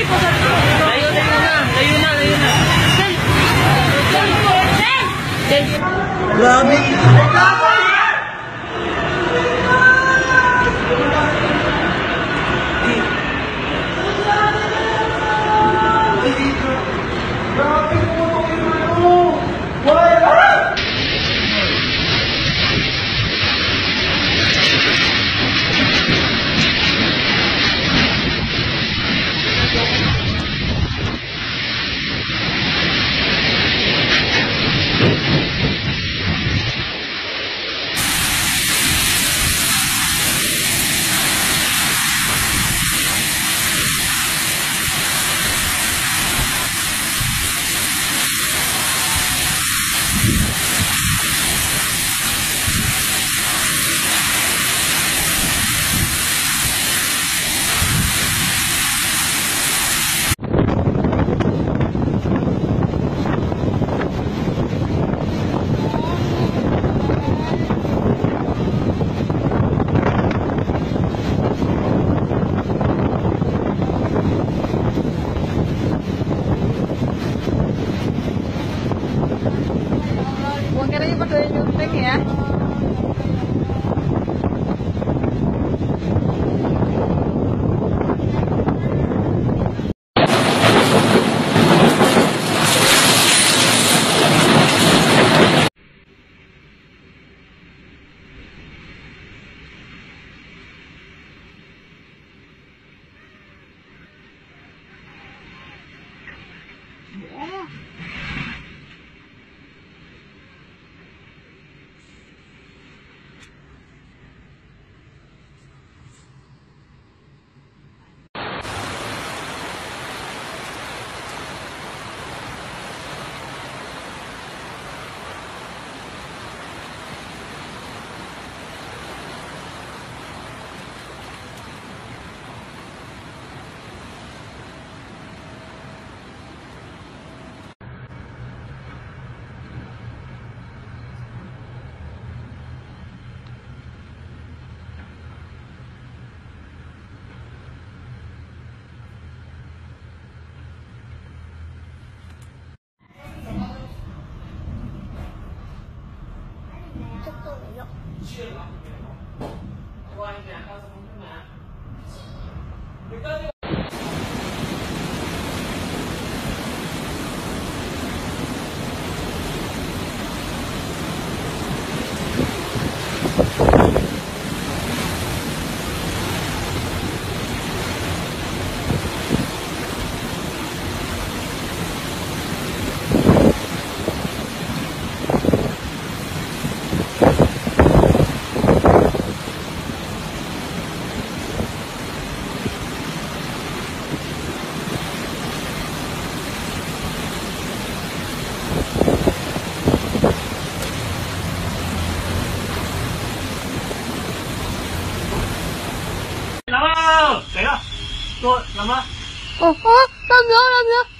Sorry na. Layo na, layo na. Sorry po, sorry. Grabe. Grabe. 哎。Jim 谁了？说什么？哦哦，大苗大苗。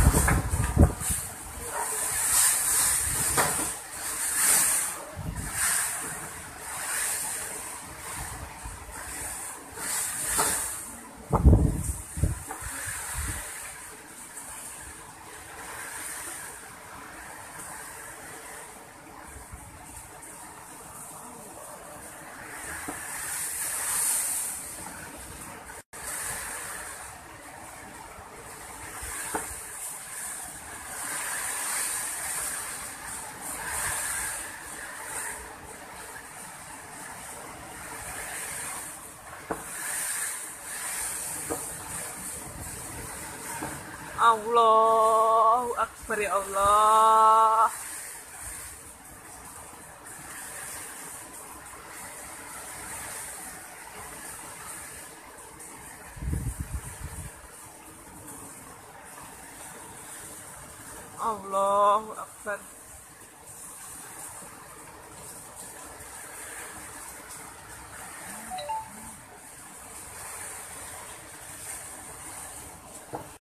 Allahu Akbar ya Allah. Allahu Akbar